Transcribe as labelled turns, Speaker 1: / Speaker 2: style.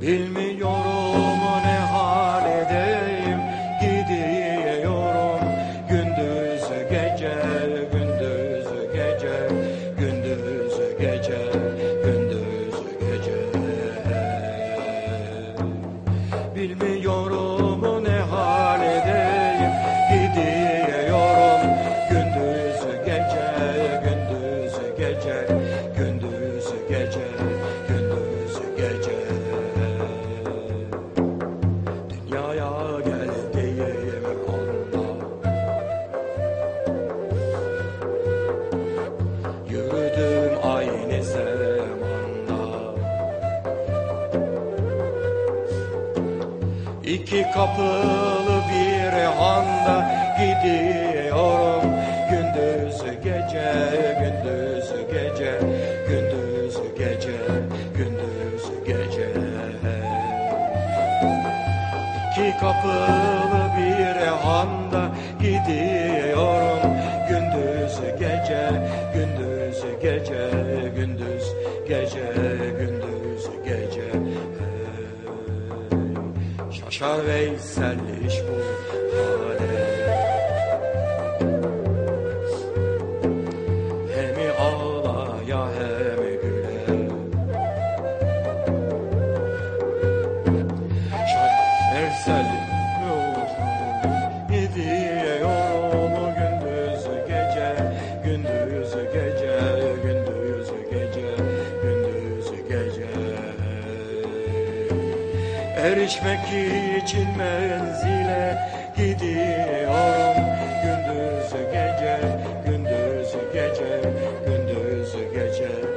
Speaker 1: Bilmiyorum ne haledeyim Gidiyorum. Gündüz gece Gündüz gece Gündüz gece Gündüz gece. Bilmiyorum ne haledeyim Gidiyorum. Gündüz gece Gündüz gece İki kapılı bir handa gidiyorum. Gündüz gece, gündüz gece, gündüz gece, gündüz gece. İki kapılı bir handa gidiyorum. Gündüz gece, gündüz gece, gündüz gece, Şaşar Veysel iş bu hale. Hem ağlaya hem güle. Veysel Erişmek için menzile gidiyorum. Gündüz gece, gündüz gece, gündüz gece.